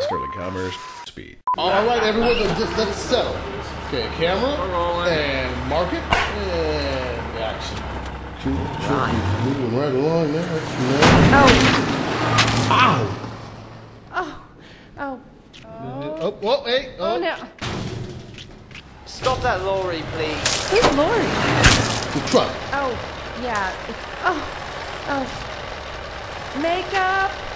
Sterling Commerce. Speed. All right, everyone, just let's settle. Okay, camera and market and action. Shoot, shoot, moving right along there. Oh, Ow! oh, oh. Oh, whoa, hey, Oh oh. no. Stop that lorry, please. Who's lorry? The truck. Oh, yeah. Oh, oh. Makeup.